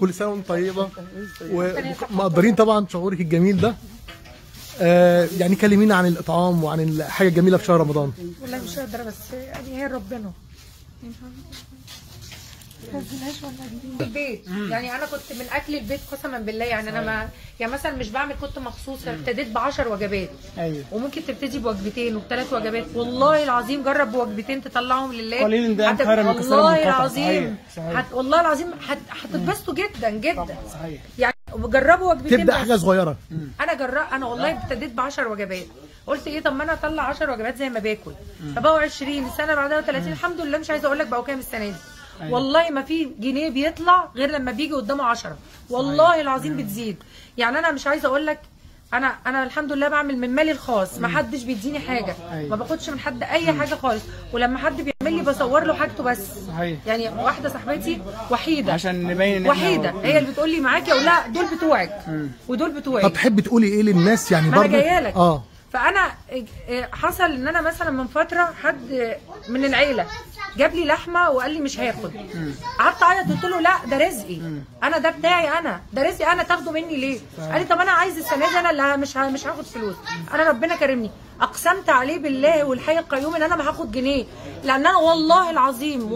كل سنة وأنت طيبة. ومقدرين طبعا شعورك الجميل ده. آه يعني كلمينا عن الإطعام وعن الحاجة الجميله في شهر رمضان. والله مش قادرة بس يعني هي ربنا. البيت. يعني أنا كنت من أكل البيت قسما بالله. يعني أنا ما يعني مثلا مش بعمل كنت مخصوص ابتديت ب 10 وجبات. أيوه. وممكن تبتدي بوجبتين وبثلاث وجبات. والله العظيم جرب بوجبتين تطلعهم لله. قليل ده خير من كثير والله. العظيم. والله العظيم هت... هتتبسطوا جدا جدا. صحيح. يعني جربوا وجبتين تبدأ. حاجة صغيرة. أنا جرب أنا والله ابتديت ب 10 وجبات. قلت إيه طب ما أنا أطلع 10 وجبات زي ما باكل. فبقوا 20 السنة بعدها 30 الحمد لله مش عايزة أقول لك بقوا كام السنة دي. والله ما في جنيه بيطلع غير لما بيجي قدامه 10 والله العظيم بتزيد. يعني أنا مش عايزة أقول لك أنا أنا الحمد لله بعمل من مالي الخاص ما حدش بيديني حاجة. أيوة. ما باخدش من حد أي حاجة خالص. ولما حد بيعمل لي بصور له حاجته بس. صحيح. يعني واحدة صاحبتي وحيدة. عشان نبين وحيدة. هي اللي بتقول لي معاكي أو لا دول بتوعك. ودول بتوعك طب تحبي تقولي إيه للناس؟ يعني ما أنا برضه جاية لك. آه. فأنا إيه، حصل إن أنا مثلا من فترة حد من العيلة جاب لي لحمة وقال لي مش هاخد. قعدت أعيط قلت له لا ده رزقي. أنا ده بتاعي أنا. ده رزقي أنا تاخده مني ليه؟ قال لي طب أنا عايز السنة دي أنا اللي مش مش هاخد فلوس. أنا ربنا كرمني. أقسمت عليه بالله والحي القيوم إن أنا ما هاخد جنيه. لأن أنا والله العظيم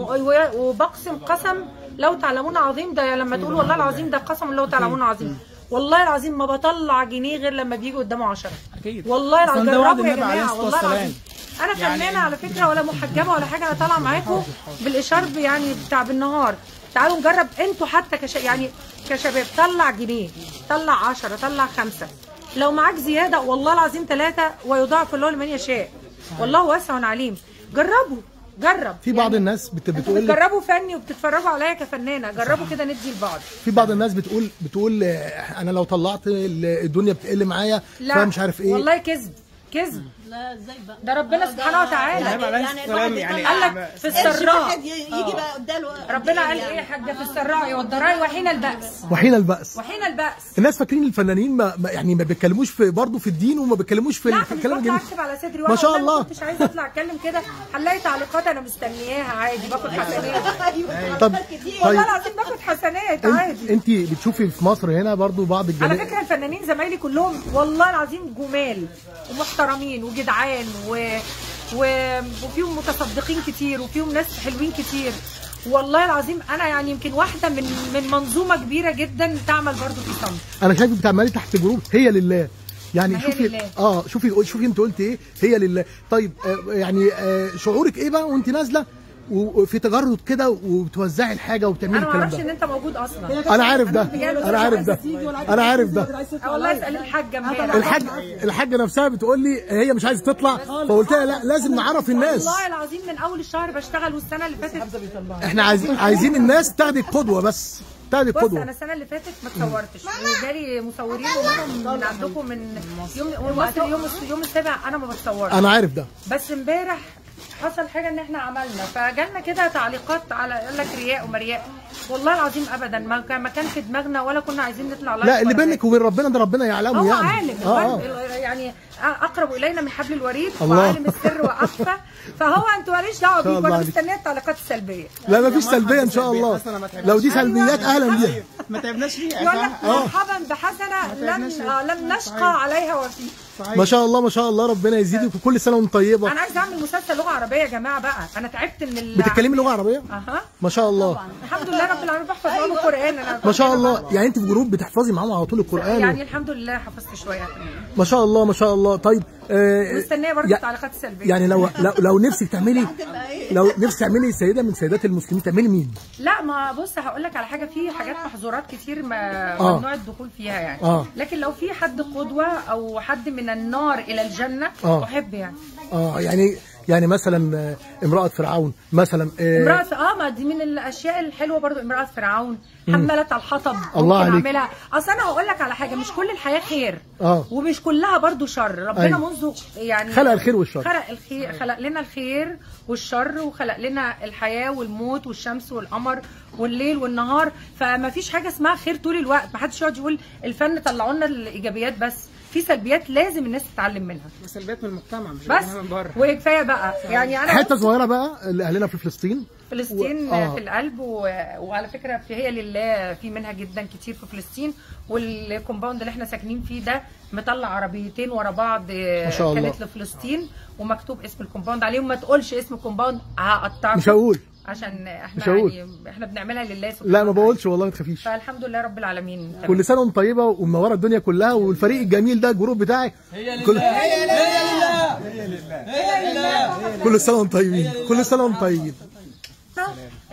وبقسم قسم لو تعلمون عظيم ده لما تقول والله العظيم ده قسم لو تعلمون عظيم. والله العظيم ما بطلع جنيه غير لما بيجي قدامه 10 أكيد. والله العظيم جربوا يا جماعة والله. العظيم. أنا يعني- فنانة على فكرة ولا محجبة ولا حاجة أنا طالعة معاكم بالإشارب يعني بتاع بالنهار. تعالوا نجرب أنتوا حتى كش... يعني كشباب طلع جنيه طلع 10 طلع خمسة. لو معاك زيادة والله العظيم ثلاثة ويضاعف الله لمن يشاء. والله واسع عليم. جربوا. جرب. في بعض الناس بت... بتقول بتجربوا فني وبتتفرجوا عليا كفنانة. جربوا كده ندي لبعض. في بعض الناس بتقول بتقول آه، أنا لو طلعت ال- الدنيا بتقل معايا لا. فمش عارف إيه. والله كذب. كذب. لا إزاي بقى؟ ده ربنا سبحانه وتعالى. عليه الصلاة والسلام يعني قال لك في السراء. يجي بقى قدامه ربنا قال إيه يا حاجة في السراء والضراء وحين البأس. وحين البأس. وحين البأس. الناس فاكرين الفنانين ما ما- يعني ما بيتكلموش في برضه في الدين وما بيتكلموش في لا في مش الكلام الجميل. على صدري. ما شاء الله. ما كنتش عايزة أطلع أتكلم كده. هنلاقي تعليقات أنا مستنياها. عادي باخد حسنات طب والله طيب. العظيم باخد حسنات انت, عادي. أنت بتشوفي في مصر هنا برضه بعض على الجماهير فكرة الفنانين زمايلي كلهم والله العظيم جمال. ومحترمين وجدعان و... و... وفيهم متصدقين كتير وفيهم ناس حلوين كتير. والله العظيم أنا يعني يمكن واحدة من من منظومة كبيرة جدا تعمل برضو في صمت. أنا شايفك بتعملي تحت جروب هي لله. يعني شوفي لله. آه شوفي شوفي أنت قلت إيه هي لله. طيب آه يعني آه شعورك إيه بقى وأنت نازلة؟ وفي تجرد كده وبتوزعي الحاجة وبتعملي أنا ما الكلام أعرفش ده. إن أنت موجود أصلا. أنا عارف ده. أنا عارف ده. أنا عارف ده. والله أسأل الحاجة امبارح الحاج الحاجة نفسها بتقول لي هي مش عايزة تطلع فقلت لها لا لازم نعرف الناس. والله العظيم من أول الشهر بشتغل والسنة اللي فاتت. إحنا عايزين عايزين الناس تاخدي قدوه بس. تاخدي بص أنا السنة اللي فاتت ما اتصورتش. وجالي مصورين ومنهم من عندكم من يوم يوم يوم السابع أنا ما بتصورش. أنا عارف ده. بس امبارح حصل حاجة إن إحنا عملنا. فجالنا كده تعليقات على قال لك رياء وما رياء. والله العظيم ابدا. ما كان ما كان في دماغنا ولا كنا عايزين نطلع لا اللي بينك وبين ربنا ده ربنا يعلمه هو يعني. عالم. آه آه. يعني أقرب إلينا من حبل الوريد الله. وعالم السر وأخفى. فهو أنتوا ماليش دعوة الله وأنا. مستنية التعليقات السلبية. لا مفيش سلبية إن شاء الله. لو دي سلبيات أهلا بيها. ما تعبناش فيها. يقول لك صح؟ مرحبا بحسنة لم آه، لم نشقى عليها وفيه ما شاء الله ما شاء الله ربنا يزيدك وكل سنة وأنت طيبة. أنا عايزة أعمل مسلسل لغة عربية يا جماعة بقى. أنا تعبت من ال... بتتكلمي لغة عربية؟ أها. ما شاء الله. الحمد لله رب العالمين بحفظ معاهم القران أنا ما شاء الله. يعني أنت في جروب بتحفظي معاهم على طول القرآن؟ يعني الحمد لله حفظت شوية. ما شاء الله ما شاء الله. طيب آه مستنية برضه التعليقات السلبية يعني لو لو, لو نفسك تعملي لو نفسك تعملي سيدة من سيدات المسلمين تعملي مين لا ما بص هقول لك على حاجة في حاجات محظورات كتير ما آه. ممنوع الدخول فيها يعني آه. لكن لو في حد قدوة أو حد من النار إلى الجنة آه. أحب يعني آه يعني يعني مثلا آه، امرأة فرعون مثلا آه، امرأة آه ما دي من الأشياء الحلوة برضو امرأة فرعون حمالة الحطب الله ممكن عليك. أعملها أصل أنا هقول لك على حاجة مش كل الحياة خير آه. ومش كلها برضو شر ربنا أيوة. منذ يعني خلق الخير والشر. خلق الخير خلق لنا الخير والشر وخلق لنا الحياة والموت والشمس والقمر والليل والنهار فما فيش حاجة اسمها خير طول الوقت ما حدش يقعد يقول الفن طلعوا لنا الإيجابيات بس في سلبيات لازم الناس تتعلم منها. سلبيات من المجتمع مش بس. من بره. وكفاية بقى. يعني أنا حتة صغيرة بقى لأهلنا في فلسطين. فلسطين و- آه. في القلب و... وعلى فكرة في هي لله في منها جدا كتير في فلسطين وال compound اللي إحنا ساكنين فيه ده مطلع عربيتين ورا بعض ما شاء الله. كانت لفلسطين ومكتوب اسم ال compound عليهم ما تقولش اسم ال compound هقطعك مش هقول. عشان إحنا. يعني إحنا بنعملها لله سبحانه لا ما بقولش والله ما تخافيش. فالحمد لله رب العالمين. تمام. كل سنة وأنت طيبة ومنوره الدنيا كلها والفريق الجميل ده ال group بتاعي. هي كل... كل سنة وأنتم طيبين. كل سنة وأنتم طيبين.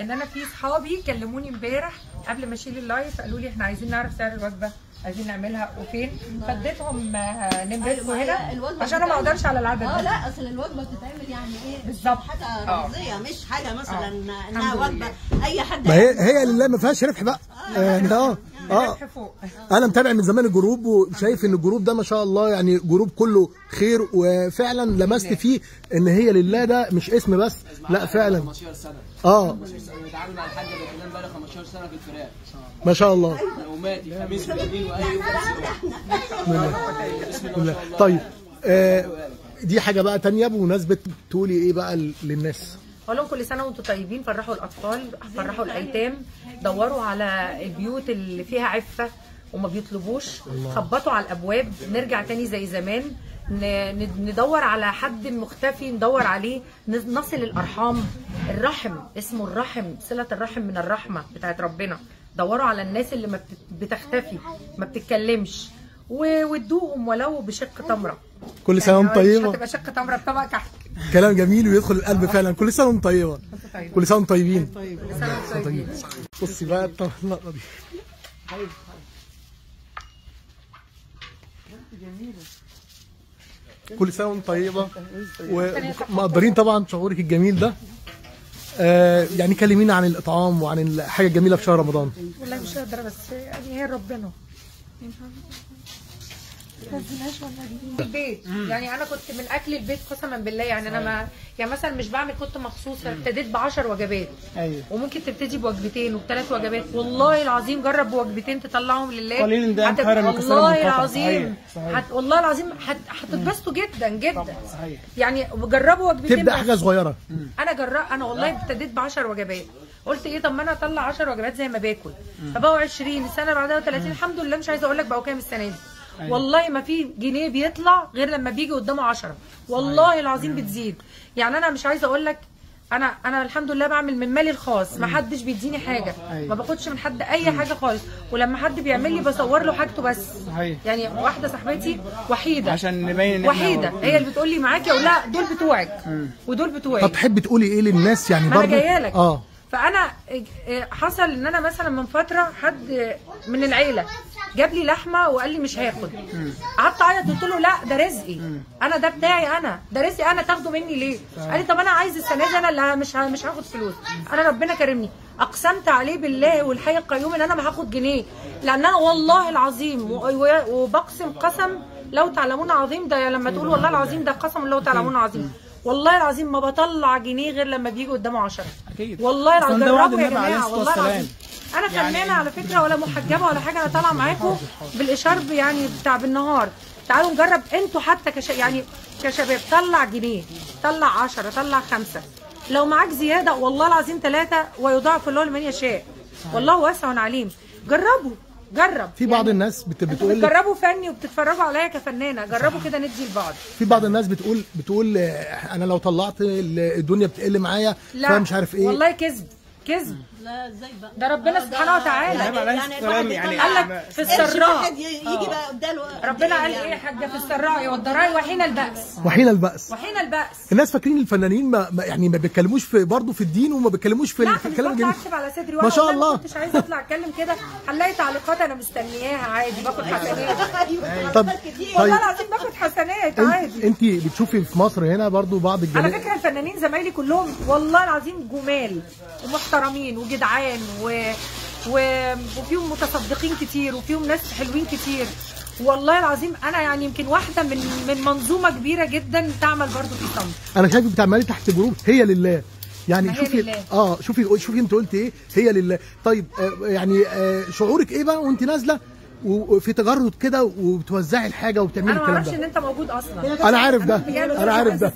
إن أنا في صحابي كلموني امبارح قبل ما أشيل ال live قالوا لي إحنا عايزين نعرف سعر الوجبة. عايزين نعملها. وفين؟ فاديتهم آه، نمرتكم هنا. الوجبة عشان أنا ما أقدرش على العدد آه لا أصل الوجبه بتتعمل يعني إيه؟ بالظبط. حاجة آه. رمزية مش حاجة مثلا إنها وجبة أي حد ما هي هي لله ما فيهاش ربح بقى. يعني آه. آه. أنا متابع من زمان ال group وشايف إن ال group ده ما شاء الله يعني group كله خير وفعلا لمست فيه إن هي لله ده مش اسم بس لا فعلا. 15 سنة. آه. بتعامل مع بقى 15 سنة في الفراق. ما شاء الله. يوماتي خميس واثنين وأي يوم طيب آه دي حاجة بقى تانية بمناسبة تقولي إيه بقى للناس؟ أقول لهم كل سنة وأنتم طيبين فرحوا الأطفال فرحوا الأيتام. دوروا على البيوت اللي فيها عفة وما بيطلبوش. خبطوا على الأبواب. نرجع تاني زي زمان. ندور على حد مختفي ندور عليه. نصل الأرحام. الرحم اسمه الرحم صلة الرحم من الرحمة بتاعت ربنا. دوروا على الناس اللي ما بت- بتختفي ما بتتكلمش. وادوهم ولو بشق تمرة. كل سنة وانت يعني مش طيبه هتبقى شق تمرة بطبق كحك كلام جميل ويدخل القلب فعلا. كل سنة وانت طيبة. طيب. كل سنة وأنتم طيبين. كل سنة وأنتم طيبين. بصي بقى اللقطه دي كل سنة وانت طيبة. ومقدرين طبعا شعورك الجميل ده. آه يعني كلمينا عن الإطعام وعن الحاجة الجميله في شهر رمضان. والله مش قادرة بس يعني هي ربنا. البيت. يعني أنا كنت من أكل البيت قسما بالله. يعني أنا ما يعني مثلا مش بعمل كنت مخصوص ابتديت ب 10 وجبات. أيوه. وممكن تبتدي بوجبتين وبثلاث وجبات. والله العظيم جرب بوجبتين تطلعهم لله. قليل ده من والله. العظيم. هت... والله العظيم هت... هتتبسطوا جدا جدا. صحيح. يعني جربوا وجبتين تبدأ. حاجة صغيرة. أنا جرب أنا والله ابتديت ب 10 وجبات. قلت إيه طب ما أنا أطلع 10 وجبات زي ما باكل. فبقوا 20 السنة اللي بعدها 30 الحمد لله مش عايزة أقول لك بقوا كام السنة دي. والله ما في جنيه بيطلع غير لما بيجي قدامه 10 والله العظيم بتزيد. يعني أنا مش عايزة أقول لك أنا أنا الحمد لله بعمل من مالي الخاص. ما حدش بيديني حاجة. ما باخدش من حد أي حاجة خالص. ولما حد بيعمل لي بصور له حاجته بس. صحيح. يعني واحدة صاحبتي وحيدة. عشان نبين إن إحنا وحيدة. هي اللي بتقول لي معاكي أو لا دول بتوعك. ودول بتوعي. طب تحبي تقولي إيه للناس يعني ما أنا برضه جاية لك. آه. فأنا إيه، حصل إن أنا مثلا من فترة حد من العيلة جاب لي لحمة وقال لي مش هاخد. قعدت أعيط قلت له لا ده رزقي. أنا ده بتاعي أنا. ده رزقي أنا تاخده مني ليه؟ قال لي طب أنا عايز السنة دي أنا اللي مش مش هاخد فلوس. أنا ربنا كرمني. أقسمت عليه بالله والحي القيوم إن أنا ما هاخد جنيه. لأن أنا والله العظيم وبقسم قسم لو تعلمون عظيم ده لما تقول والله العظيم ده قسم لو تعلمون عظيم. والله العظيم ما بطلع جنيه غير لما بيجي قدامه 10 أكيد. والله العظيم. جربوا يا جماعة والله. العظيم. أنا فنانه على فكرة ولا محجبة ولا حاجة أنا طالعة معاكم بالإشارب يعني بتاع بالنهار. تعالوا نجرب أنتوا حتى كش... يعني كشباب طلع جنيه طلع 10 طلع خمسة. لو معاك زيادة والله العظيم ثلاثة ويضاعف الله لمن يشاء. والله واسع عليم. جربوا جرب. في بعض الناس بت... بتقول لك بتجربوا فني وبتتفرجوا عليا كفنانة. جربوا كده ندي لبعض. في بعض الناس بتقول بتقول أنا لو طلعت ال- الدنيا بتقل معايا لا فمش عارف إيه. والله كذب كذب. ده ربنا سبحانه وتعالى. والسلام يعني قال لك في قرش السراء. يجي بقى قدامه ربنا قال إيه يا حاجة في السراء؟ والضراء وحين البأس. وحين البأس. وحين البأس. الناس فاكرين الفنانين ما يعني ما بيتكلموش في برضه في الدين وما بيتكلموش في, في الكلام الجميل. على صدري ما شاء والله الله. ما كنتش عايزة أطلع أتكلم كده. هنلاقي تعليقات أنا مستنياها عادي باخد حسنات طب والله طيب. العظيم باخد حسنات عادي. أنت بتشوفي في مصر هنا برضه بعض على الجمال فكرة الفنانين زمايلي كلهم والله العظيم جمال ومحترمين وجدعان و... و... وفيهم متصدقين كتير وفيهم ناس حلوين كتير. والله العظيم أنا يعني يمكن واحدة من من منظومة كبيرة جدا تعمل برضو في صمت. أنا شايفك بتعملي تحت جروب هي لله. يعني شوفي لله. آه شوفي شوفي أنت قلت إيه؟ هي لله. طيب آه يعني آه شعورك إيه بقى وأنت نازلة؟ وفي تجرد كده وبتوزعي الحاجة وبتعملي أنا ما الكلام أعرفش إن ده أنت موجود أصلا. أنا عارف ده. أنا عارف ده.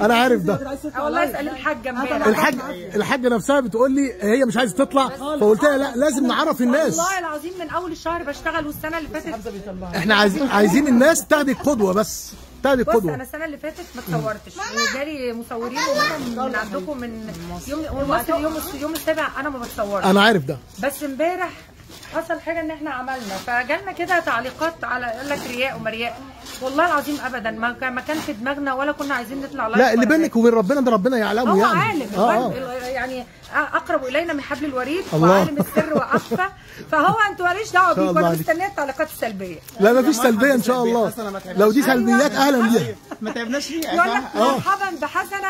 أنا عارف ده. والله اسال الحاجة امبارح. الحاج الحاجة نفسها بتقول لي هي مش عايزة تطلع فقلت لها لا لازم نعرف الناس. والله العظيم من أول الشهر بشتغل والسنة اللي فاتت إحنا عايزين عايزين الناس تاخدي قدوه بس. تاخدي بص أنا قدوه السنة اللي فاتت ما اتصورتش. وجالي مصورين وهم من عندكم من يوم يوم يوم السابع أنا ما بتصورش. أنا عارف ده. بس امبارح حصل حاجة إن إحنا عملنا. فجالنا كده تعليقات على قال لك رياء وما رياء. والله العظيم ابدا. ما كان ما كان في دماغنا ولا كنا عايزين نطلع لا اللي بينك وبين ربنا ده ربنا يعلمه هو يعني. عالم. آه آه. يعني أقرب إلينا من حبل الوريد الله. وعالم السر وأخفى. فهو أنتوا ماليش دعوة شاء بيكم الله أنا عليك. مستنيه التعليقات السلبية. لا ما فيش سلبية إن شاء الله. لو دي سلبيات أهلا بيها. ما تعبناش فيه يقول لك مرحبا بحسنة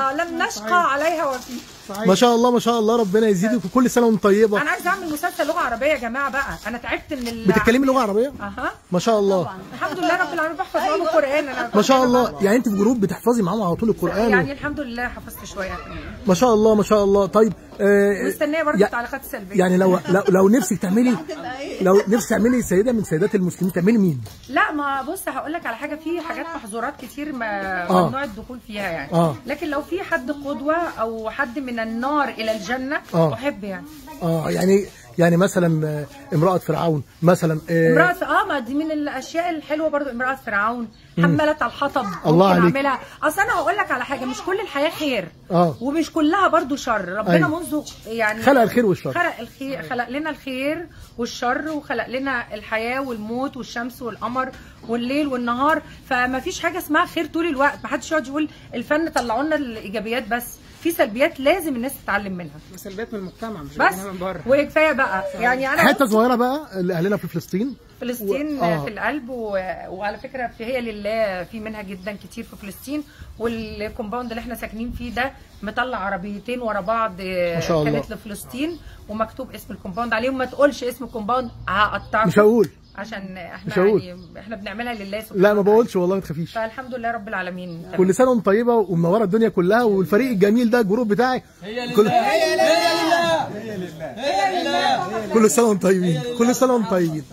آه، لن نشقى عليها وفيه ما شاء الله ما شاء الله ربنا يزيدك وكل سنة وأنت طيبة. أنا عايزة أعمل مسلسل لغة عربية يا جماعة بقى. أنا تعبت من ال... بتتكلمي لغة عربية؟ أها. ما شاء الله. الحمد لله رب العالمين بحفظ معاهم القرآن. أنا ما شاء الله. يعني أنت في جروب بتحفظي معاهم على طول القرآن يعني الحمد لله حفظت شوية. ما شاء الله ما شاء الله. طيب آه مستنية برضه التعليقات السلبية يعني لو لو, لو نفسك تعملي لو نفسك تعملي سيدة من سيدات المسلمين تعملي مين؟ لا ما بص هقول لك على حاجة في حاجات محظورات كتير ما آه. ممنوع الدخول فيها يعني آه. لكن لو في حد قدوة أو حد من النار إلى الجنة آه. أحب يعني آه يعني يعني مثلا آه، امرأة فرعون مثلا آه امرأة آه ما دي من الأشياء الحلوة برضو امرأة فرعون حمالة الحطب الله ممكن عليك. أعملها. أصل أنا هقول لك على حاجة مش كل الحياة خير. آه. ومش كلها برضو شر. ربنا أيوة. منذ يعني خلق الخير والشر. خلق الخير خلق لنا الخير والشر وخلق لنا الحياة والموت والشمس والقمر والليل والنهار. فما فيش حاجة اسمها خير طول الوقت. ما حدش يقعد يقول الفن طلعوا لنا الإيجابيات بس. في سلبيات لازم الناس تتعلم منها. سلبيات من المجتمع مش بس من بره. وكفاية بقى. يعني أنا حتة صغيرة بقى لاهلنا في فلسطين. فلسطين و- آه. في القلب و... وعلى فكرة في هي لله في منها جدا كتير في فلسطين والكومباوند اللي إحنا ساكنين فيه ده مطلع عربيتين ورا بعض ما شاء الله. كانت لفلسطين ومكتوب اسم ال compound عليهم. ما تقولش اسم ال compound هقطعك مش هقول. عشان إحنا. يعني إحنا بنعملها لله سبحانه لا ما. بقولش والله ما تخافيش. فالحمد لله رب العالمين. تمام. كل سنة وأنت طيبة ومنورة الدنيا كلها والفريق الجميل ده ال group بتاعي. هي كل... لله هي لله. هي لله. كل سنة وأنتم طيبين. كل سنة وأنتم طيبين.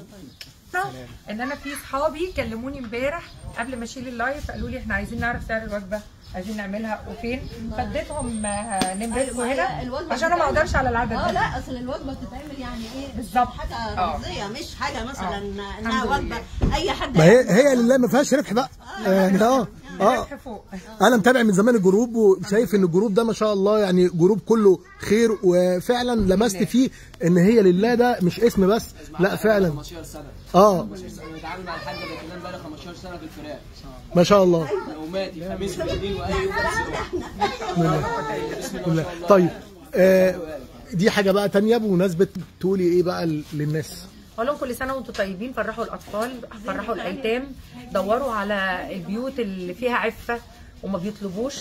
إن أنا في صحابي كلموني امبارح قبل ما أشيل ال live قالوا لي إحنا عايزين نعرف سعر الوجبة. عايزين نعملها وفين. فاديتهم آه، نمرتكم أيوة، هنا. عشان أنا ما أقدرش على العدد آه ده. لا أصل الوجبة بتتعمل يعني إيه؟ بالظبط. حاجة آه. رمزية مش حاجة مثلا إنها وجبة. أي حد ما هي هي لله ما فيهاش ربح بقى. يعني آه آه. ربح فوق. أنا متابع من زمان ال group وشايف إن ال group ده ما شاء الله يعني group كله خير وفعلا لمست فيه إن هي لله ده مش اسم بس. لا فعلا. 15 سنة. آه. بنتعامل مع الحاجة بتنام بقى 15 سنة في الفراق ما شاء الله. خميس واثنين طيب آه دي حاجة بقى تانية بمناسبة تقولي إيه بقى للناس؟ أقول لهم كل سنة وأنتم طيبين فرحوا الأطفال فرحوا الأيتام دوروا على البيوت اللي فيها عفة وما بيطلبوش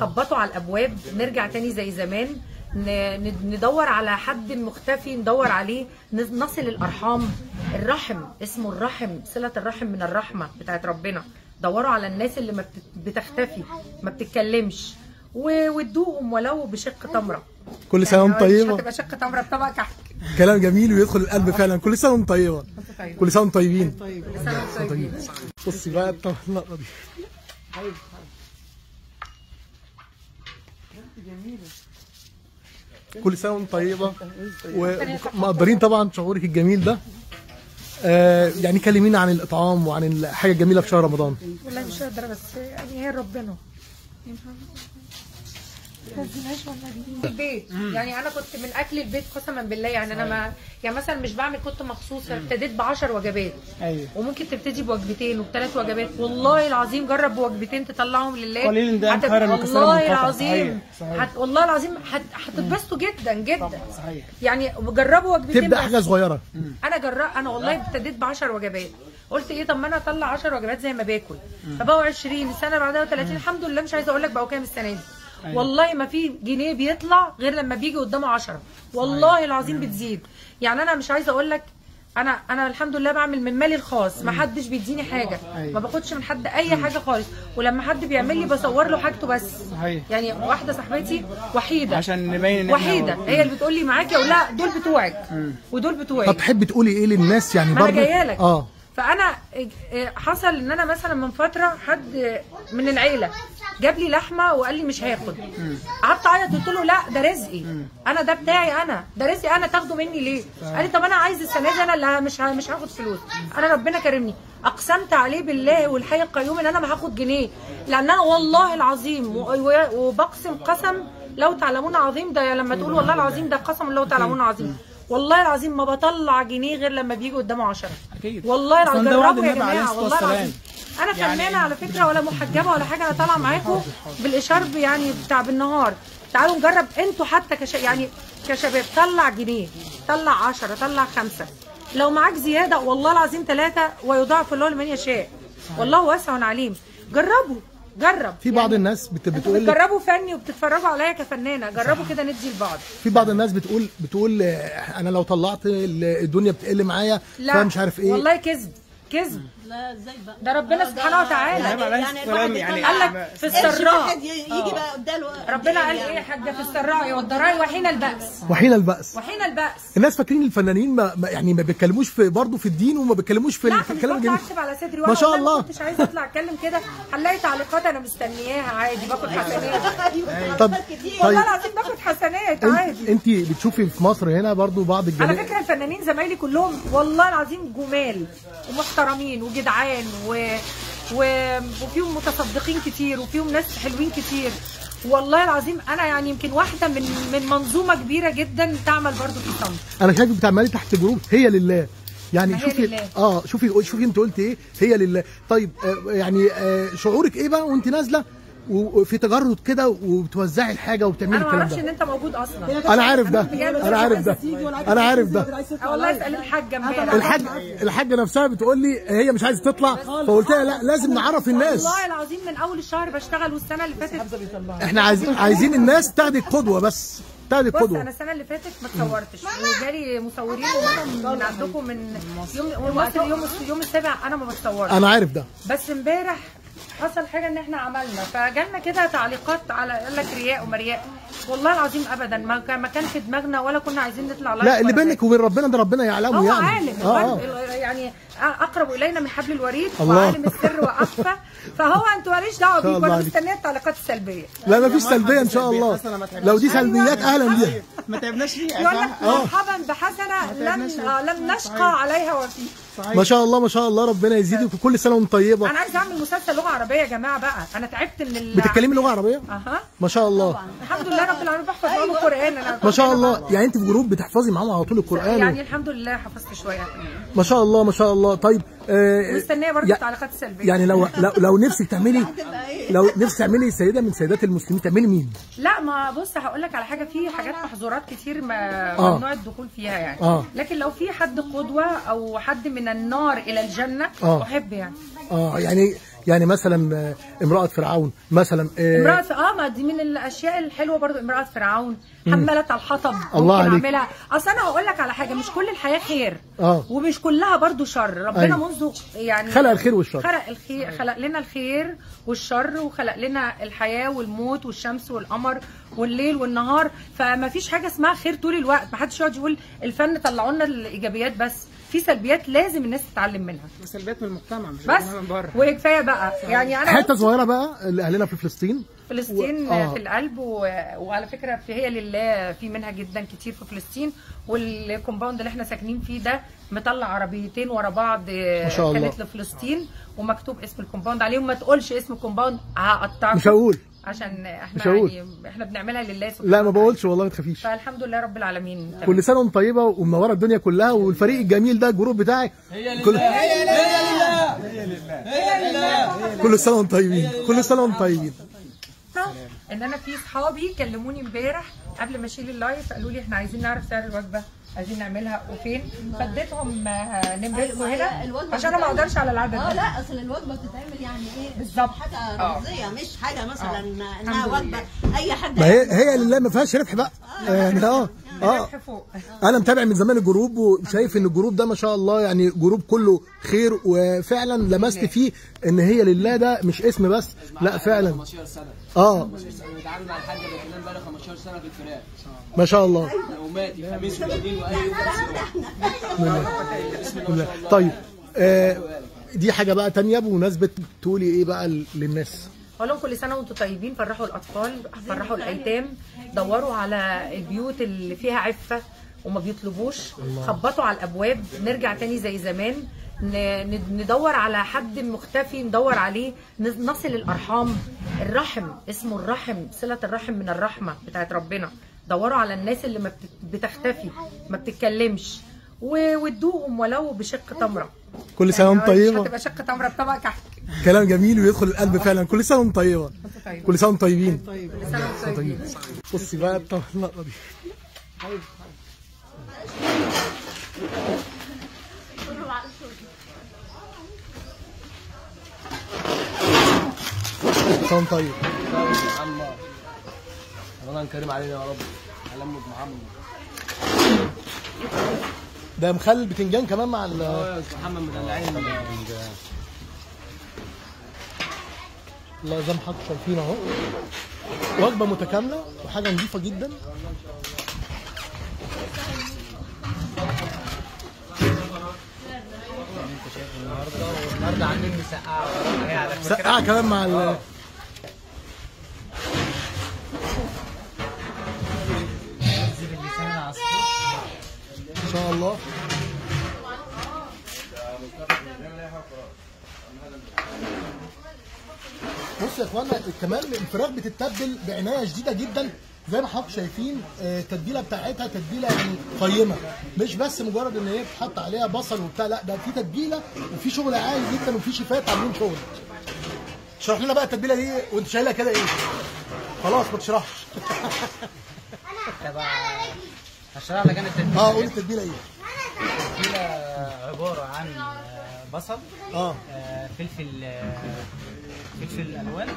خبطوا على الأبواب نرجع تاني زي زمان ندور على حد مختفي ندور عليه نصل الأرحام. الرحم اسمه الرحم صلة الرحم من الرحمة بتاعت ربنا. دوروا على الناس اللي ما بت- بتختفي ما بتتكلمش. وادوهم ولو بشق تمرة. كل سنة وأنت يعني مش طيبة. هتبقى شق تمرة بطبق كحك كلام جميل ويدخل القلب فعلا. كل سنة وأنت طيبة. طيب. كل سنة وأنتم طيبين. كل سنة وأنتم طيبين. بصي بقى اللقطة دي. كل سنة وأنت طيبة. ومقدرين طبعا شعورك الجميل ده. آه يعني كلمينا عن الإطعام وعن الحاجة الجميله في شهر رمضان. والله مش قادرة بس يعني هي ربنا. البيت يعني أنا كنت من أكل البيت قسما بالله. يعني أنا ما يعني مثلا مش بعمل كنت مخصوص ابتديت ب 10 وجبات. أيوه. وممكن تبتدي بوجبتين وبثلاث وجبات. والله العظيم جرب بوجبتين تطلعهم لله. قليل ده خير من كثير والله. العظيم. والله العظيم هت... هتتبسطوا جدا جدا. صحيح. يعني جربوا وجبتين تبدأ. حاجة صغيرة. أنا جرب أنا والله ابتديت ب 10 وجبات. قلت إيه طب ما أنا أطلع 10 وجبات زي ما باكل. فبقوا 20 السنة اللي بعدها 30 الحمد لله مش عايزة أقول لك بقوا كام السنة دي. والله ما في جنيه بيطلع غير لما بيجي قدامه 10 والله العظيم بتزيد. يعني أنا مش عايزة أقول لك أنا أنا الحمد لله بعمل من مالي الخاص. ما حدش بيديني حاجة. ما باخدش من حد أي حاجة خالص. ولما حد بيعمل لي بصور له حاجته بس. صحيح. يعني واحدة صاحبتي وحيدة. عشان نبين إن وحيدة. هي اللي بتقول لي معاكي أو لا دول بتوعك. ودول بتوعك طب تحبي تقولي إيه للناس؟ يعني ما أنا برضه جاية لك. آه. فأنا إيه، حصل إن أنا مثلا من فترة حد من العيلة جاب لي لحمة وقال لي مش هاخد قعدت أعيط قلت له لا ده رزقي. أنا ده بتاعي أنا. ده رزقي أنا تاخده مني ليه؟ قال لي طب أنا عايز السنة دي أنا اللي مش مش هاخد فلوس. أنا ربنا كرمني. أقسمت عليه بالله والحي القيوم إن أنا ما هاخد جنيه. لأن أنا والله العظيم وبقسم قسم لو تعلمون عظيم ده لما تقول والله العظيم ده قسم لو تعلمون عظيم. والله العظيم ما بطلع جنيه غير لما بيجي قدامه عشرة. أكيد. والله أصلاً العظيم. ده وعد جربوا يا النبي عليه جماعة والله والسلام. العظيم أنا يعني- فنانة على فكرة ولا محجبة ولا حاجة أنا طالعة معاكم بالاشارب يعني بتاع بالنهار. تعالوا نجرب أنتوا حتى كش... يعني كشباب طلع جنيه طلع 10 طلع خمسة. لو معاك زيادة والله العظيم ثلاثة ويضاعف الله لمن يشاء. والله واسع عليم جربوا جرب. في بعض الناس بت... بتقول بتجربوا فني وبتتفرجوا عليا كفنانة. جربوا كده ندي لبعض. في بعض الناس بتقول بتقول آه، أنا لو طلعت ال- الدنيا بتقل معايا لا. فمش عارف إيه. والله كذب كذب. لا إزاي بقى. ده ربنا سبحانه وتعالى. يعني الصلاة والسلام الواحد يعني. قال لك في السراء. يجي بقى قدامه؟ ربنا قال إيه يا حاجة في السراء؟ والضراء وحين البأس. وحين البأس. وحين البأس. الناس فاكرين الفنانين ما يعني ما بيتكلموش في برضه في الدين وما بيتكلموش في لا ال- في الكلام الجميل. على صدري ما شاء الله. ما كنتش عايزة أطلع أتكلم كده. هنلاقي تعليقات أنا مستنياها عادي باخد حسنات طب والله طيب. العظيم باخد حسنات عادي. أنت بتشوفي في مصر هنا برضه بعض على الجماهير فكرة الفنانين زمايلي كلهم والله العظيم جمال ومحترمين وجدعان و... و... وفيهم متصدقين كتير وفيهم ناس حلوين كتير. والله العظيم أنا يعني يمكن واحدة من من منظومة كبيرة جدا تعمل برضو في صمت. أنا شايفك بتعملي تحت جروب هي لله. يعني شوفي لله. آه شوفي شوفي أنت قلت إيه؟ هي لله. طيب آه يعني آه شعورك إيه بقى وأنت نازلة؟ وفي تجرد كده وبتوزعي الحاجة وبتعملي أنا ما الكلام أعرفش إن ده أنت موجود أصلا. أنا عارف ده. أنا عارف ده. أنا عارف ده. والله أسأل الحاجة امبارح الحاج الحاجة نفسها بتقول لي هي مش عايزة تطلع. فقلت لها لا لازم نعرف الناس. والله العظيم من أول الشهر بشتغل والسنة اللي فاتت إحنا عايزين عايزين الناس تاخدك قدوه بس. تاخدك بص أنا قدوه السنة اللي فاتت ما اتصورتش. وجالي مصورين من عندكم من يوم مصر يوم يوم السابع أنا ما بتصورش. أنا عارف ده. بس امبارح حصل حاجة إن إحنا عملنا. فجالنا كده تعليقات على قال لك رياء وما رياء. والله العظيم ابدا. ما كان ما كان في دماغنا ولا كنا عايزين نطلع لا اللي بينك وبين ربنا ده ربنا يعلمه هو يعني. عالم. آه الوالد آه. يعني أقرب إلينا من حبل الوريد الله. وعالم السر وأخفى. فهو أنتوا ماليش دعوة بيكم الله أنا عليك. مستنية التعليقات السلبية. لا ما فيش سلبية إن شاء الله. لو دي سلبيات أهلا بيها. ما تعبناش فيها يقول لك صح؟ مرحبا بحسنة لم آه، لم نشقى عليها وفيه ما شاء الله ما شاء الله ربنا يزيدك وكل سنة وأنت طيبة. أنا عايزة أعمل مسلسل لغة عربية يا جماعة بقى. أنا تعبت من ال... بتتكلمي لغة عربية؟ أها. ما شاء الله. الحمد لله رب العالمين بحفظ معاهم القرآن. أنا ما شاء الله. يعني أنت في جروب بتحفظي معاهم على طول القرآن؟ يعني الحمد لله حفظت شوية. ما شاء الله ما شاء الله. طيب آه مستنية برضه التعليقات السلبية يعني لو لو, لو نفسك تعملي لو نفسك تعملي سيدة من سيدات المسلمين تعملي مين؟ لا ما بص هقول لك على حاجة في حاجات محظورات كتير ما آه. ممنوع الدخول فيها يعني آه. لكن لو في حد قدوة أو حد من النار إلى الجنة آه. أحب يعني آه يعني يعني مثلا آه، امرأة فرعون مثلا آه امرأة آه ما دي من الأشياء الحلوة برضو امرأة فرعون حملت الحطب الله ممكن عليك. أعملها أصل أنا هقول لك على حاجة مش كل الحياة خير آه. ومش كلها برضو شر ربنا أيوة. منذ يعني خلق الخير والشر. خلق الخير خلق لنا الخير والشر وخلق لنا الحياة والموت والشمس والقمر والليل والنهار فما فيش حاجة اسمها خير طول الوقت ما حدش يقعد يقول الفن طلعوا لنا الإيجابيات بس في سلبيات لازم الناس تتعلم منها. سلبيات من المجتمع مش بس بس من بره. وكفاية بقى. يعني أنا حتة صغيرة بقى لاهلنا في فلسطين. فلسطين و- آه. في القلب و... وعلى فكرة في هي لله في منها جدا كتير في فلسطين وال compound اللي إحنا ساكنين فيه ده مطلع عربيتين ورا بعض ما شاء الله. كانت لفلسطين ومكتوب اسم ال compound عليهم. ما تقولش اسم ال compound هقطعك مش هقول. عشان إحنا مش هقول. يعني إحنا بنعملها لله سبحانه لا ما. بقولش والله ما تخافيش. فالحمد لله رب العالمين. تمام. كل سنة وانت طيبة ومنورة الدنيا كلها والفريق الجميل ده ال group بتاعي. كل كل سنة وأنتم طيبين. كل سنة وأنتم طيبين. ان أنا في صحابي كلموني امبارح قبل ما اشيل اللايف قالوا لي إحنا عايزين نعرف سعر الوجبة. عايزين نعملها. وفين؟ فاديتهم آه، نمرتكم هنا عشان أنا ما أقدرش على العدد آه ده. لا أصل الوجبه بتتعمل يعني إيه؟ بالظبط. حاجة آه. رمزية مش حاجة مثلا إنها وجبة. أي حد ما هي هي لله ما فيهاش ربح بقى. يعني آه آه ربح فوق. أنا متابع من زمان ال group وشايف إن ال group ده ما شاء الله يعني group كله خير وفعلا لمست فيه إن هي لله ده مش اسم بس لا فعلا. 15 سنه آه. بتعامل مع الحاجة بتنام بقى 15 سنه في الفراق ما شاء الله. يوماتي خميس واي بسم الله ما شاء الله طيب آه دي حاجة بقى تانية بمناسبة تقولي إيه بقى للناس؟ أقول لهم كل سنة وأنتم طيبين فرحوا الأطفال فرحوا الأيتام دوروا على البيوت اللي فيها عفة وما بيطلبوش. خبطوا على الأبواب نرجع تاني زي زمان. ندور على حد مختفي ندور عليه نصل الأرحام. الرحم اسمه الرحم صلة الرحم من الرحمة بتاعت ربنا. دوروا على الناس اللي ما بت- بتختفي ما بتتكلمش. وادوهم ولو بشق تمرة. كل سنة وانت يعني مش طيبة. هتبقى شق تمرة بطبق كحك. كلام جميل ويدخل القلب فعلا. كل سنة وانت طيبة. طيب. كل سنة وأنتم طيبين. كل سنة وأنتم طيبين. بصي بقى اللقطه دي سنه وانت طيب. محمد رمضان كريم علينا يا رب. على ام محمد ده مخلل بتنجان كمان مع ال آه يا محمد مدلعين الله زي ما حضرتك شايفين أهو. وجبة متكاملة وحاجة نظيفة جدا. النهارده عاملين مسقعه على سقعه كمان مع ال إن شاء الله. بص يا إخوانا كمان الفراخ بتتبل بعناية شديدة جدا. زي ما حضرتك شايفين آه، التتبيلة بتاعتها تتبيلة يعني قيمة. مش بس مجرد إن هي بتحط عليها بصل وبتاع لا ده في تتبيلة وفي شغل عالي جدا وفي شيفات عاملين شغل. اشرح لنا بقى التتبيلة دي وأنت شايلها كده إيه؟ خلاص ما تشرحش. تبع هشرح لك أنا التتبيلة. آه قول التتبيلة إيه؟ التتبيلة عبارة عن آه، بصل آه. آه، فلفل فلفل ألوان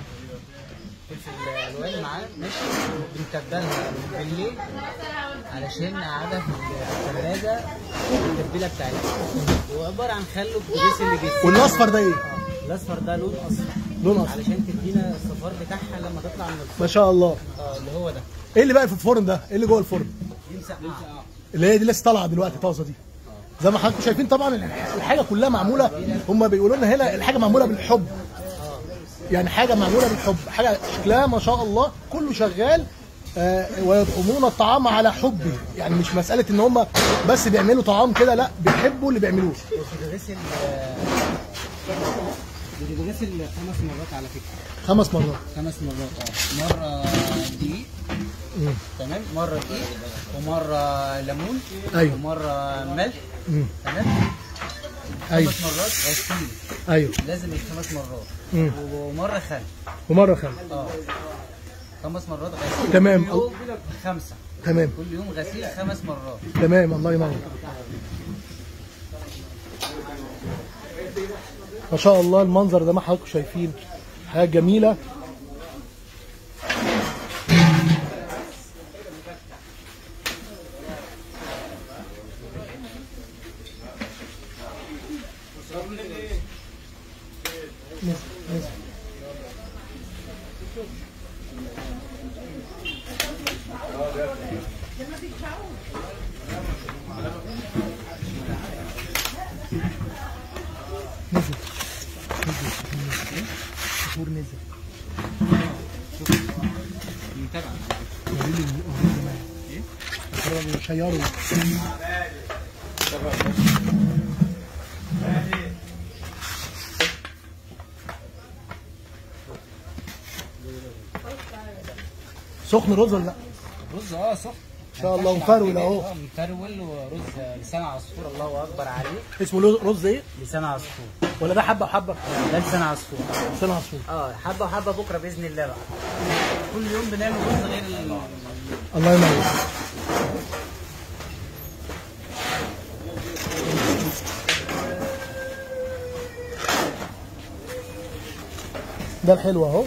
فلفل الوان معاه ماشي. بنتبلها بالليل علشان نقعدها في الثلاجه التتبيلة بتاعتها. وعباره عن خل وبتغسل الجسم والاصفر ده إيه؟ الأصفر ده لون أصفر. لون أصفر. علشان تدينا الصفار بتاعها لما تطلع من الفرن. ما شاء الله. آه اللي هو ده. إيه اللي بقى في الفرن ده؟ إيه اللي جوه الفرن؟ دي مسقعه اللي هي دي لسه طالعة دلوقتي طازة دي. زي ما حضراتكم شايفين طبعا الحاجة كلها معمولة. هم بيقولوا لنا هنا الحاجة معمولة بالحب. يعني حاجة معمولة بالحب حاجة شكلها ما شاء الله كله شغال آه ويطعمون الطعام على حبه. يعني مش مسألة إن هم بس بيعملوا طعام كده لا بيحبوا اللي بيعملوه. بتتغسل خمس مرات على فكرة. خمس مرات. خمس مرات آه. مرة دقيق. تمام. مرة دقيق ومرة ليمون أيوة. ومرة ملح. تمام. أيوه. خمس مرات غسيل أيوه. لازم خمس مرات. مم. ومرة خل ومرة خمس آه. خمس مرات غسيل. تمام. كل يوم خمسة. تمام. كل يوم غسيل خمس مرات. تمام. الله ينور. ما شاء الله المنظر ده ما حضراتكم شايفين. حاجة جميلة. سخن رز ولا لا؟ رز آه سخن. إن شاء الله مفرول أهو. آه مفرول ورز لسان عصفور الله أكبر عليه. اسمه رز إيه؟ لسان عصفور. ولا ده حبة وحبة؟ ده لسان عصفور. لسان عصفور. آه حبة وحبة بكرة بإذن الله بقى. كل يوم بنعمل رز غير ال- الله ينور ده الحلو اهو.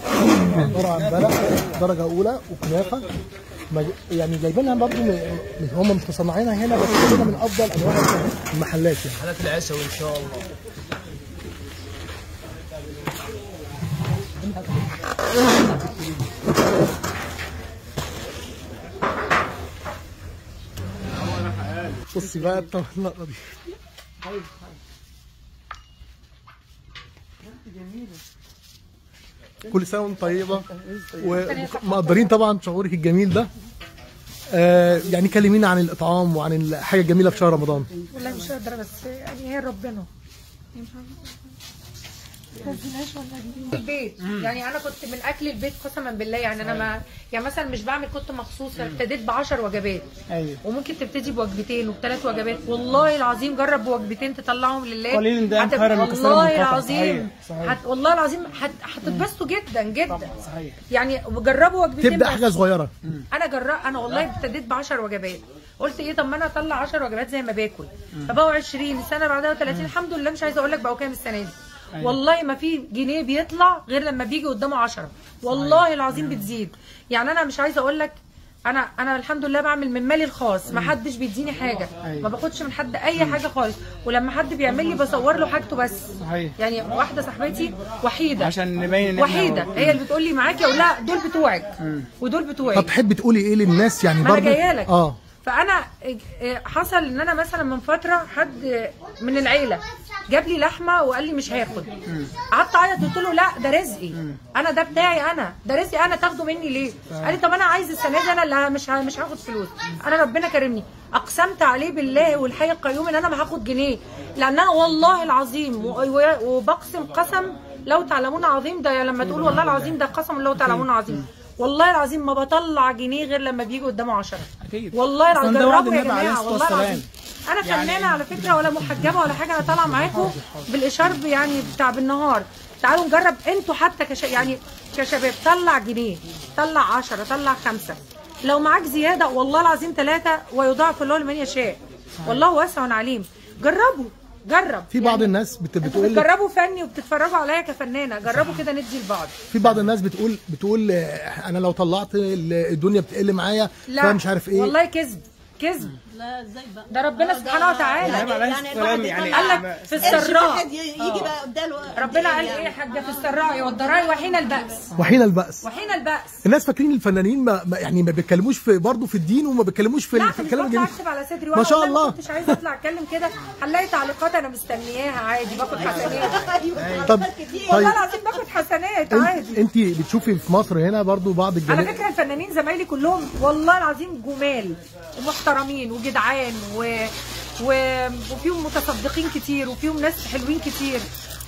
عبارة عن بلح درجة أولى وكنافة. يعني جايبينها برضه هم مش مصنعينها هنا بس جايبينها من أفضل أنواع المحلات يعني. حالات العسوي إن شاء الله. بصي بقى اللقطه دي. كل سنة وأنت طيبة. ومقدرين طبعا شعورك الجميل ده. آه يعني كلمينا عن الإطعام وعن الحاجة الجميله في شهر رمضان. والله مش قادره بس يعني هي ربنا. البيت. يعني أنا كنت من أكل البيت قسما بالله. يعني أنا ما يعني مثلا مش بعمل كنت مخصوص ابتديت ب 10 وجبات. أيوه. وممكن تبتدي بوجبتين وبثلاث وجبات. والله العظيم جرب بوجبتين تطلعهم لله. قليل ده خير من والله. العظيم صحيح،. هت... والله العظيم هت... هتتبسطوا جدا جدا. صحيح. يعني جربوا وجبتين تبدأ. حاجة صغيرة. أنا جرب أنا والله ابتديت ب 10 وجبات. قلت إيه طب ما أنا أطلع 10 وجبات زي ما باكل. فبقوا 20 السنة بعدها 30 الحمد لله مش عايزة أقول لك بقوا كام السنة دي. والله ما في جنيه بيطلع غير لما بيجي قدامه 10 والله العظيم بتزيد. يعني أنا مش عايزة أقول لك أنا أنا الحمد لله بعمل من مالي الخاص. ما حدش بيديني حاجة. ما باخدش من حد أي حاجة خالص. ولما حد بيعمل لي بصور له حاجته بس. صحيح. يعني واحدة صاحبتي وحيدة. عشان نبين إن إحنا وحيدة. هي اللي بتقول لي معاكي أو لا دول بتوعك. ودول بتوعي. طب تحبي تقولي إيه للناس؟ يعني ما أنا برضه جاية لك. آه. فأنا إيه، حصل إن أنا مثلا من فترة حد من العيلة جاب لي لحمة وقال لي مش هاخد. قعدت أعيط قلت له لا ده رزقي. أنا ده بتاعي أنا. ده رزقي أنا تاخده مني ليه؟ قال لي طب أنا عايز السنة دي أنا اللي مش مش هاخد فلوس. أنا ربنا كرمني. أقسمت عليه بالله والحي القيوم إن أنا ما هاخد جنيه. لأن أنا والله العظيم وبقسم قسم لو تعلمون عظيم ده لما تقول والله العظيم ده قسم لو تعلمون عظيم. والله العظيم ما بطلع جنيه غير لما بيجي قدامه 10 أكيد. والله العظيم جربوا يا جماعة والله. العظيم. أنا يعني- فنانة على فكرة ولا محجبة ولا حاجة أنا طالعة معاكم بالإشارب يعني بتاع بالنهار. تعالوا نجرب أنتوا حتى كش... يعني كشباب طلع جنيه طلع 10 طلع خمسة. لو معاك زيادة والله العظيم ثلاثة ويضاعف الله لمن يشاء. والله واسع عليم. جربوا. جرب. في بعض الناس بت- بتقول لك بتجربوا فني وبتتفرجوا عليا كفنانة. جربوا كده ندي لبعض. في بعض الناس بتقول بتقول أنا لو طلعت ال- الدنيا بتقل معايا لا. فمش عارف إيه. والله كذب. كذب. لا إزاي بقى. ده ربنا سبحانه وتعالى. الصلاة والسلام يعني قال لك في السراء. يجي بقى قدامه ربنا قال إيه يا حاجة؟ في السراء والضراء وحين البأس. وحين البأس. وحين البأس. الناس فاكرين الفنانين ما يعني ما بيتكلموش في برضه في الدين وما بيتكلموش في, في الكلام الجميل. على صدري ما شاء الله. ما كنتش عايزة أطلع أتكلم كده. هنلاقي تعليقات أنا مستنياها عادي باخد حسنات طب والله طيب. العظيم باخد حسنات عادي. أنت بتشوفي في مصر هنا برضه بعض على الجمال فكرة الفنانين زمايلي كلهم والله العظيم جمال ومحترمين وجدعان و... و... وفيهم متصدقين كتير وفيهم ناس حلوين كتير.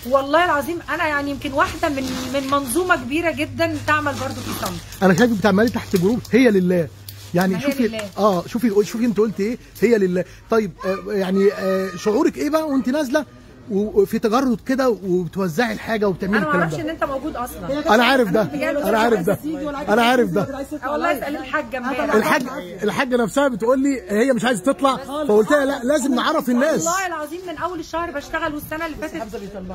والله العظيم أنا يعني يمكن واحدة من من منظومة كبيرة جدا تعمل برضو في صمت. أنا شايفك بتعملي تحت جروب هي لله. يعني شوفي لله. آه شوفي شوفي أنت قلت إيه؟ هي لله. طيب آه يعني آه شعورك إيه بقى وأنت نازلة؟ وفي تجرد كده وبتوزعي الحاجة وبتعملي أنا ما أعرفش إن أنت موجود أصلا. أنا عارف ده. أنا عارف ده. أنا عارف ده. والله اسال الحاجة امبارح الحاج الحاجة نفسها بتقول لي هي مش عايزة تطلع فقلت لها لا لازم نعرف الناس. والله العظيم من أول الشهر بشتغل والسنة اللي فاتت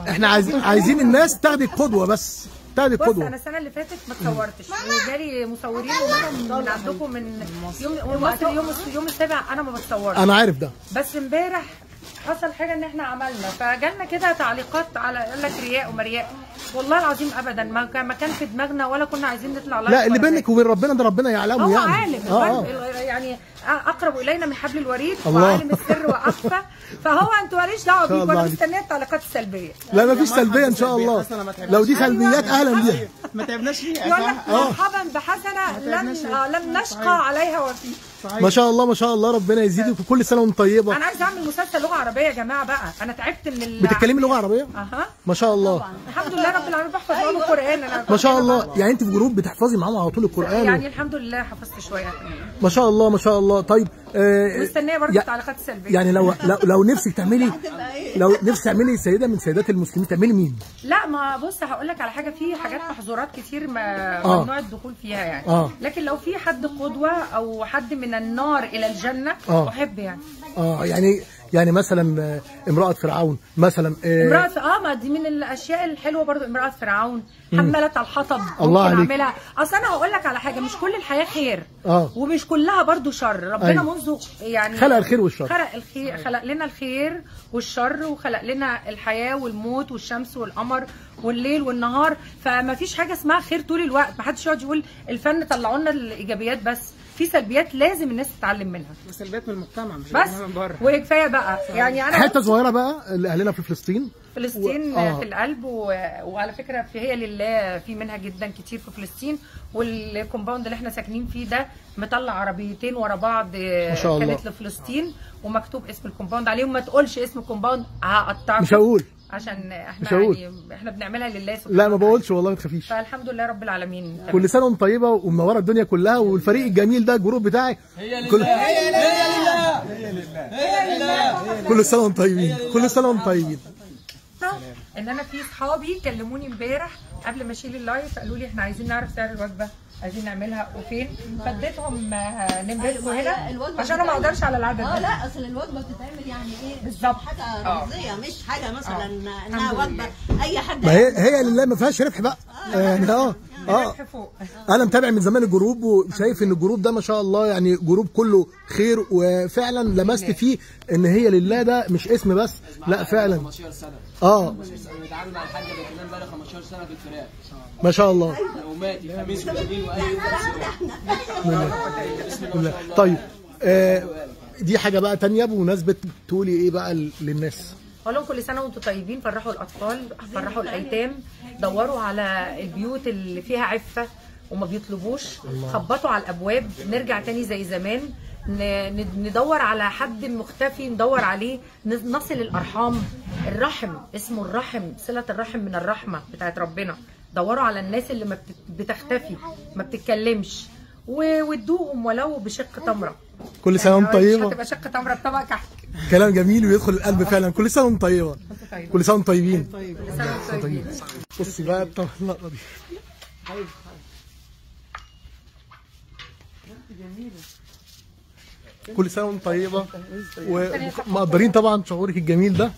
إحنا عايزين عايزين الناس تاخدي القدوة بس. تاخدي بص أنا القدوه السنة اللي فاتت ما اتصورتش وجالي مصورين من عندكم من يوم ومصر يوم يوم السابع أنا ما بتصورش. أنا عارف ده. بس امبارح حصل حاجة إن إحنا عملنا. فجالنا كده تعليقات على قال لك رياء وما رياء. والله العظيم ابدا. ما كان ما كان في دماغنا ولا كنا عايزين نطلع لا اللي بينك وبين ربنا ده ربنا يعلمه هو يعني. عالم. آه آه. يعني أقرب إلينا من حبل الوريد الله. وعالم السر وأخفى. فهو أنتوا ماليش دعوة بيكم أنا. مستنية التعليقات السلبية. لا ما فيش سلبية إن شاء الله. لو دي سلبيات أهلا بيها. ما تعبناش فيها يقول لك صح؟ مرحبا بحسنة لن آه، لن نشقى عليها وفي ما شاء الله ما شاء الله ربنا يزيدك وكل سنة وأنت طيبة. أنا عايزة أعمل مسلسل لغة عربية يا جماعة بقى. أنا تعبت من ال... بتتكلمي لغة عربية؟ أها. ما شاء الله. الحمد لله رب العالمين بحفظ معاهم القرآن. أنا ما شاء الله. يعني أنت في جروب بتحفظي معاهم على طول القرآن؟ يعني الحمد لله حفظت شوية. ما شاء الله ما شاء الله. طيب آه، مستنية برضه التعليقات السلبيه يعني لو لو, لو نفسك تعملي؟ لو نفسك تعملي سيدة من سيدات المسلمين تعملي مين؟ لا ما بص هقول لك على حاجة في حاجات محظورات كتير ما آه. ممنوع الدخول فيها يعني آه. لكن لو في حد قدوة أو حد من النار إلى الجنة آه. أحب يعني آه يعني يعني مثلا آه، امرأة فرعون مثلا آه، امرأة آه ما دي من الأشياء الحلوة برضو امرأة فرعون حمالة الحطب الله ممكن عليك. أعملها أصل أنا هقول لك على حاجة مش كل الحياة خير آه. ومش كلها برضو شر ربنا أيوة. منذ يعني خلق الخير والشر. خلق الخير خلق لنا الخير والشر وخلق لنا الحياة والموت والشمس والقمر والليل والنهار فما فيش حاجة اسمها خير طول الوقت ما حدش يقعد يقول الفن طلعوا لنا الإيجابيات بس في سلبيات لازم الناس تتعلم منها. سلبيات من المجتمع مش بس من بره. وكفاية بقى. يعني أنا حتة صغيرة بقى لاهلنا في فلسطين. فلسطين و- آه. في القلب و... وعلى فكرة في هي لله في منها جدا كتير في فلسطين والكومباوند اللي إحنا ساكنين فيه ده مطلع عربيتين ورا بعض ما شاء الله. كانت لفلسطين ومكتوب اسم ال compound عليهم. ما تقولش اسم ال compound هقطعك مش هقول. عشان إحنا. يعني إحنا بنعملها لله سبحانه لا ما. بقولش والله ما تخافيش. فالحمد لله رب العالمين. كل سنة وأنت طيبة ومنورة الدنيا كلها والفريق الجميل ده ال group بتاعي. كل... كل سنة وأنتم طيبين. كل سنة وأنتم طيبين. إن أنا في صحابي كلموني امبارح قبل ما أشيل ال live قالوا لي إحنا عايزين نعرف سعر الوجبة. عايزين نعملها وفين. فاديتهم آه، نمرتكم أيوة، هنا. عشان أنا ما أقدرش على العدد آه ده. لا أصل الوجبة بتتعمل يعني إيه؟ بالظبط. حاجة آه. رمزية مش حاجة مثلا إنها الحمد وجبة. أي حد ما هي هي لله ما فيهاش ربح بقى. يعني آه. آه. فوق. أنا متابع من زمان ال group وشايف إن ال group ده ما شاء الله يعني group كله خير وفعلا لمست فيه إن هي لله ده مش اسم بس لا فعلا. 15 سنة. آه بنتعامل مع الحاجة بتنام بقى 15 سنه في الفراق ما شاء الله يوماتي خميس واثنين واي طيب آه دي حاجة بقى تانية بمناسبه تقولي إيه بقى للناس أقول لهم كل سنه وأنتم طيبين فرحوا الاطفال فرحوا الايتام دوروا على البيوت اللي فيها عفه وما بيطلبوش خبطوا على الابواب نرجع تاني زي زمان ندور على حد مختفي ندور عليه نصل الأرحام. الرحم اسمه الرحم صلة الرحم من الرحمة بتاعت ربنا. دوروا على الناس اللي ما بت- بتختفي ما بتتكلمش. وادوهم ولو بشق تمرة. كل سنة وانت يعني مش طيبه هتبقى شق تمرة بطبق كحك. كلام جميل ويدخل القلب فعلا. كل سنة وانت طيبة. كل سنة وأنتم طيبين. كل سنة وأنتم طيبين. بصي بقى اللقطه دي كل سنة وأنت طيبة. ومقدرين طبعا شعورك الجميل ده.